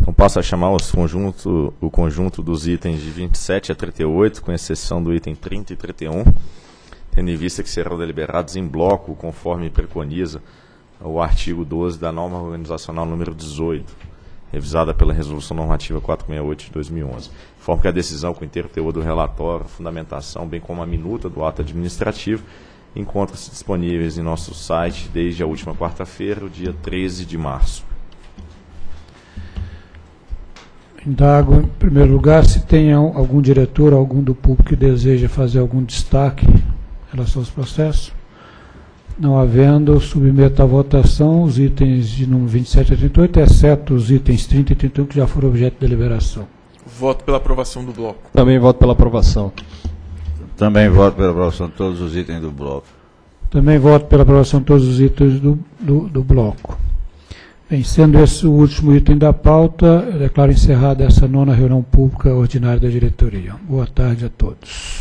Então passo a chamar os conjunto, o conjunto dos itens de 27 a 38, com exceção do item 30 e 31, tendo em vista que serão deliberados em bloco, conforme preconiza o artigo 12 da norma organizacional número 18, revisada pela Resolução Normativa 468 de 2011. Informo que a decisão com o inteiro teor do relatório, fundamentação, bem como a minuta do ato administrativo, encontram-se disponíveis em nosso site desde a última quarta-feira, o dia 13 de março. Indago, em primeiro lugar, se tem algum diretor, algum do público que deseja fazer algum destaque em relação aos processos. Não havendo, submeto à votação os itens de número 27 a 38, exceto os itens 30 e 31 que já foram objeto de deliberação. Voto pela aprovação do bloco. Também voto pela aprovação. Também voto pela aprovação de todos os itens do bloco. Também voto pela aprovação de todos os itens do, do, do bloco. Bem, sendo esse o último item da pauta, declaro encerrada essa nona reunião pública ordinária da diretoria. Boa tarde a todos.